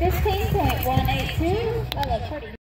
15.182.